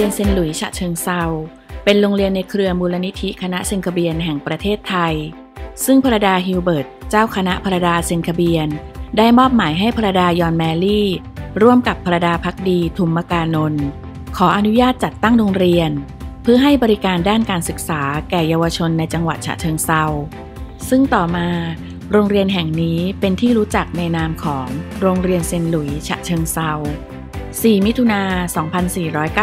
เรียนเซนต์หลุยส์ฉะเชิงเทราเป็นโรงเรียนในเครือมูลนิธิคณะเซนต์คาเบรียลแห่งประเทศไทย ซึ่งภราดาฮิวเบิร์ตเจ้าคณะภราดาเซนต์คาเบรียล ได้มอบหมายให้ภราดายอห์นแมรี่ ร่วมกับภราดาภักดีทุมมกานนท์ขออนุญาตจัดตั้งโรงเรียน เพื่อให้บริการด้านการศึกษาแก่เยาวชนในจังหวัดฉะเชิงเทราซึ่งต่อมา โรงเรียนแห่งนี้เป็นที่รู้จักในนามของโรงเรียนเซนต์หลุยส์ฉะเชิงเทรา 4 มิถุนา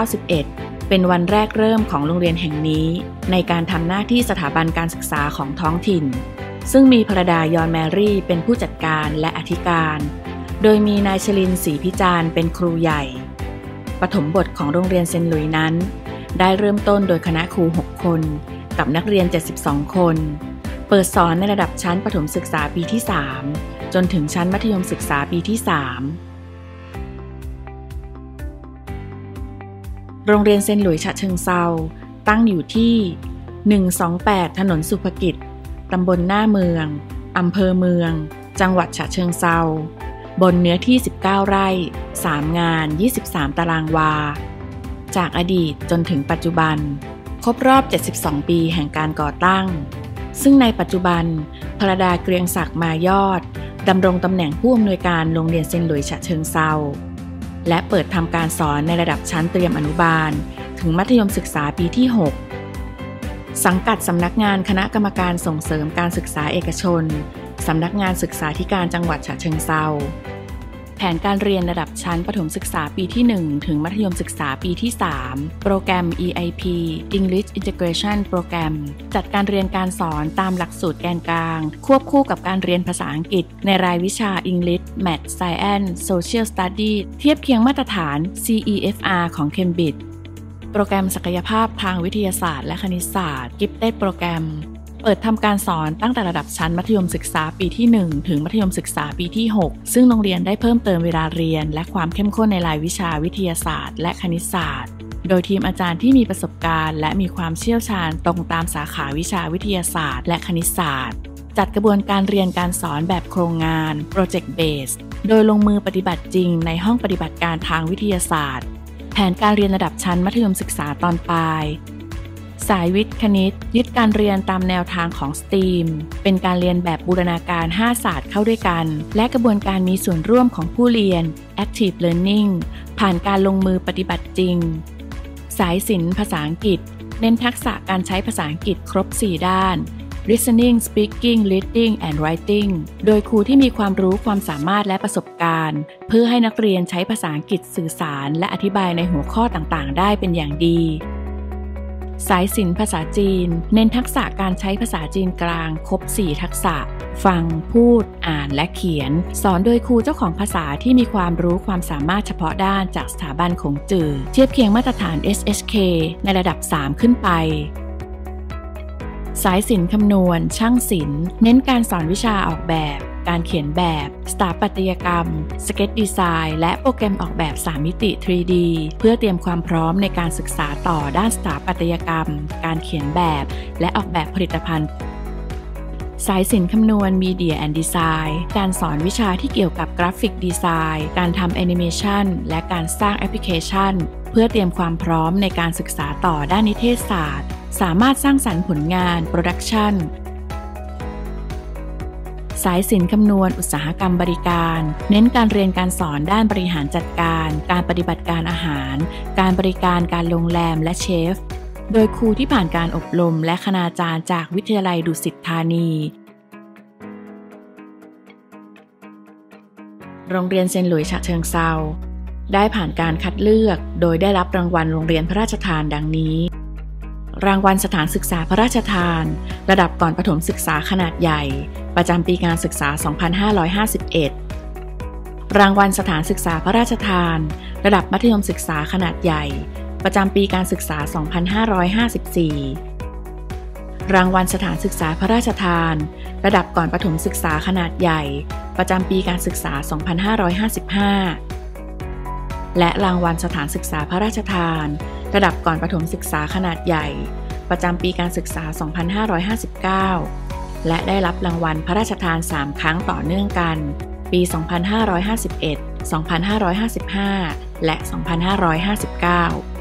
2491 เป็นวันแรกเริ่มของโรงเรียนแห่งนี้ ในการทำหน้าที่สถาบันการศึกษาของท้องถิ่น ซึ่งมีพระดายอนแมรี่เป็นผู้จัดการและอธิการ โดยมีนายชลินศรีพิจารณ์เป็นครูใหญ่ ปฐมบทของโรงเรียนเซนหลุยนั้น ได้เริ่มต้นโดยคณะครู 6 คน กับนักเรียน 72 คน เปิดสอนในระดับชั้นประถมศึกษาปีที่ 3 จนถึงชั้นมัธยมศึกษาปีที่ 3 โรงเรียนเซนหลุยฉะเชิงเซาตั้งอยู่ที่ 128 ถนนสุภกิจ ตำบลหน้าเมือง อำเภอเมือง จังหวัดฉะเชิงเซาบนเนื้อที่ 19 ไร่ 3 งาน 23 ตารางวา จากอดีตจนถึงปัจจุบัน ครบรอบ 72 ปีแห่งการก่อตั้ง ซึ่งในปัจจุบันพระดาเกรียงศักดิ์มายอดดำรงตำแหน่งผู้อำนวยการโรงเรียนเซนหลุยฉะเชิงเซา และเปิดทำการสอนในระดับชั้นเตรียมอนุบาล ถึงมัธยมศึกษาปีที่ 6 สังกัดสำนักงานคณะกรรมการส่งเสริมการศึกษาเอกชน สำนักงานศึกษาธิการจังหวัดฉะเชิงเซา แผนการเรียนระดับชั้นประถมศึกษาปีที่ 1 ถึงมัธยมศึกษาปีที่ 3 โปรแกรม EIP English Integration Program จัดการเรียนการสอนตามหลักสูตรแกนกลาง ควบคู่กับการเรียนภาษาอังกฤษ ในรายวิชา English Math Science Social Study เทียบเคียงมาตรฐาน CEFR ของ Cambridge โปรแกรมศักยภาพทางวิทยาศาสตร์และคณิตศาสตร์ Gifted โปรแกรม เปิดทำการสอนตั้งแต่ระดับชั้นมัธยมศึกษาปีที่ 1 ถึงมัธยมศึกษาปีที่ 6 ซึ่งโรงเรียนได้เพิ่มเติมเวลาเรียน และความเข้มข้นในรายวิชาวิทยาศาสตร์ และคณิตศาสตร์ โดยทีมอาจารย์ที่มีประสบการณ์ และมีความเชี่ยวชาญตรงตามสาขาวิชาวิทยาศาสตร์ และคณิตศาสตร์ จัดกระบวนการเรียนการสอนแบบโครงงาน Project Based โดยลงมือปฏิบัติจริงในห้องปฏิบัติการทางวิทยาศาสตร์ แผนการเรียนระดับชั้นมัธยมศึกษาตอนปลาย สายวิทย์คณิต ยึดการเรียนตามแนวทางของ STEAM เป็นการเรียนแบบบูรณาการ 5 ศาสตร์เข้าด้วยกัน และกระบวนการมีส่วนร่วมของผู้เรียน Active Learning ผ่านการลงมือปฏิบัติจริง สายศิลป์ภาษาอังกฤษ เน้นทักษะการใช้ภาษาอังกฤษครบ 4 ด้าน listening speaking reading and writing โดยครูที่มีความรู้ความสามารถและประสบการณ์ เพื่อให้นักเรียนใช้ภาษาอังกฤษสื่อสาร และอธิบายในหัวข้อต่างๆ ได้เป็นอย่างดี สายศิลป์ภาษาจีน เน้นทักษะการใช้ภาษาจีนกลาง ครบ 4 ทักษะ ฟัง พูด อ่านและเขียน สอนโดยครูเจ้าของภาษาที่มีความรู้ความสามารถเฉพาะด้านจากสถาบันของจือ เทียบเคียงมาตรฐาน SHK ในระดับ 3 ขึ้นไปสายศิลป์คำนวณ ช่างศิลป์ เน้นการสอนวิชาออกแบบ การเขียนแบบ สถาปัตยกรรม สเก็ตดีไซน์ และโปรแกรมออกแบบ 3 มิติ 3D เพื่อเตรียมความพร้อมในการศึกษาต่อด้านสถาปัตยกรรม การเขียนแบบ และออกแบบผลิตภัณฑ์สายศิลป์คำนวณ Media and Design การสอนวิชาที่เกี่ยวกับ graphic design การทำแอนิเมชันและการสร้างแอปพลิเคชัน เพื่อเตรียมความพร้อมในการศึกษาต่อด้านนิเทศศาสตร์ สามารถสร้างสรรค์ผลงาน production สายศิลป์คำนวณอุตสาหกรรมบริการ เน้นการเรียนการสอนด้านบริหารจัดการ การปฏิบัติการอาหาร การบริการการโรงแรมและเชฟ โดยครูที่ผ่านการอบรมและคณาจารย์จากวิทยาลัยดุสิตธานี โรงเรียนเซนหลุยส์ฉะเชิงเซาได้ผ่านการคัดเลือก โดยได้รับรางวัลโรงเรียนพระราชทานดังนี้ รางวัลสถานศึกษาพระราชทาน ระดับก่อนประถมศึกษาขนาดใหญ่ ประจำปีการศึกษา 2551 รางวัลสถานศึกษาพระราชทาน ระดับมัธยมศึกษาขนาดใหญ่ ประจำปีการศึกษา 2554 รางวัลสถานศึกษาพระราชทาน ระดับก่อนประถมศึกษาขนาดใหญ่ ประจำปีการศึกษา 2555 และรางวัลสถานศึกษาพระราชทาน ระดับก่อนประถมศึกษาขนาดใหญ่ ประจำปีการศึกษา 2559 และได้รับรางวัลพระราชทาน 3 ครั้งต่อเนื่องกัน ปี 2551 2555 และ 2559